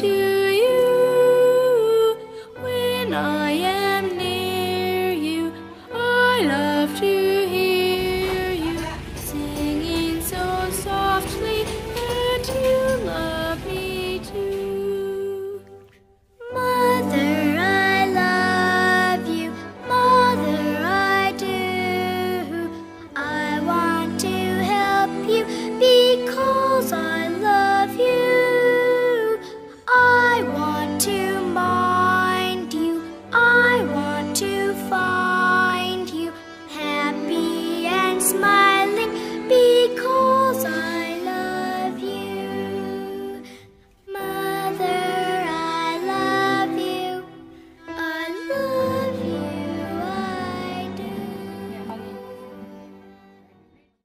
do smile.